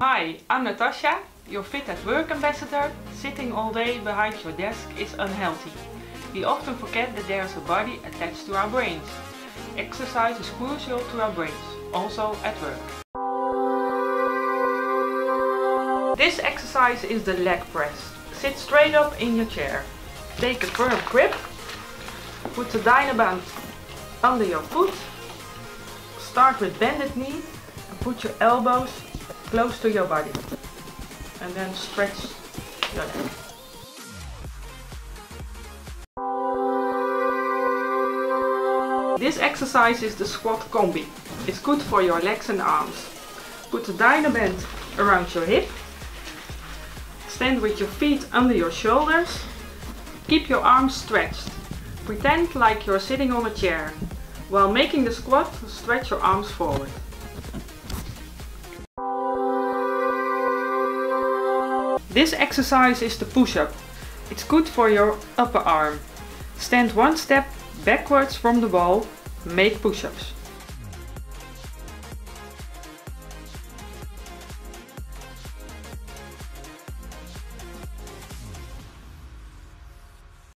Hi, I'm Natasha, your Fit at Work ambassador. Sitting all day behind your desk is unhealthy. We often forget that there is a body attached to our brains. Exercise is crucial to our brains, also at work. This exercise is the leg press. Sit straight up in your chair. Take a firm grip. Put the Dynaband under your foot. Start with bended knee and put your elbows close to your body. And then stretch your leg. This exercise is the squat combi. It's good for your legs and arms. Put the Dynaband around your hip. Stand with your feet under your shoulders. Keep your arms stretched. Pretend like you're sitting on a chair. While making the squat, stretch your arms forward. This exercise is the push-up. It's good for your upper arm. Stand one step backwards from the ball, make push-ups.